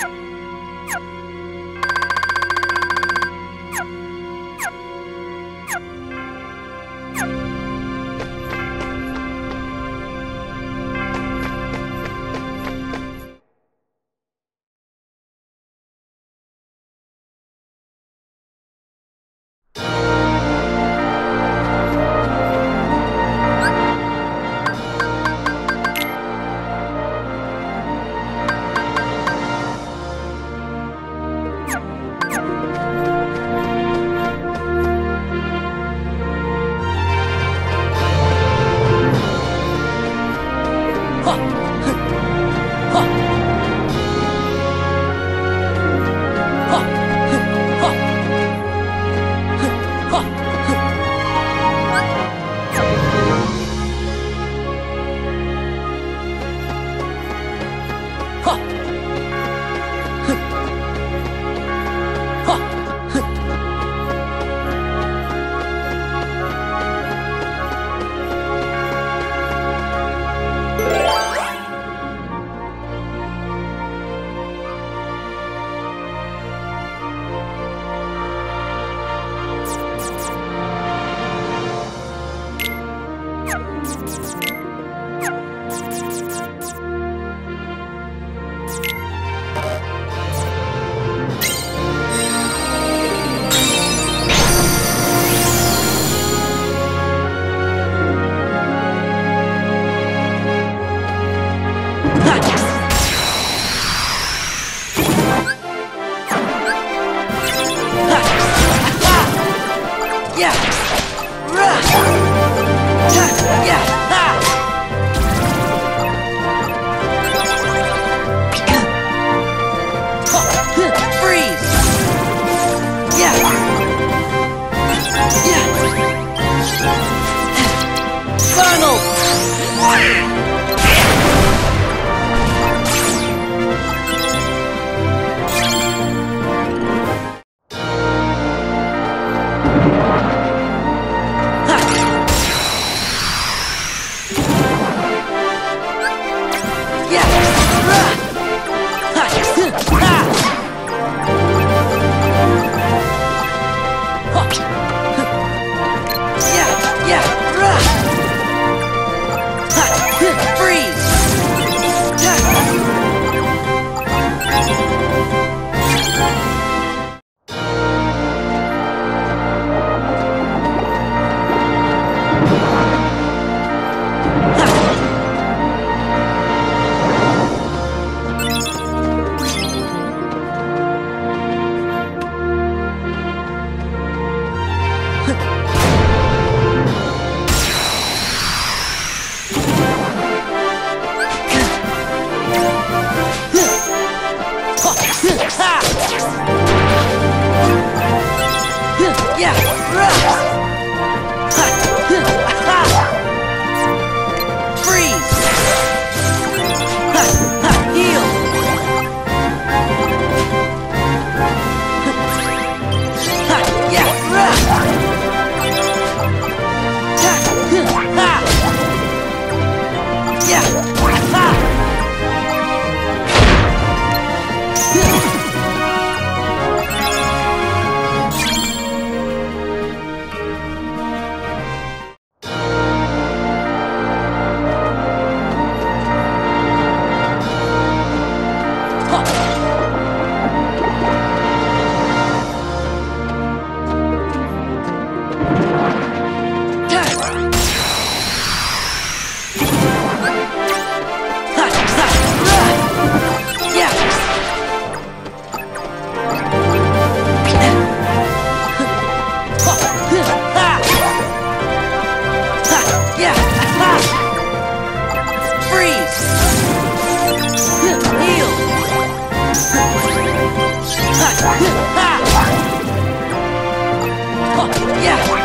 you Yeah, Yeah!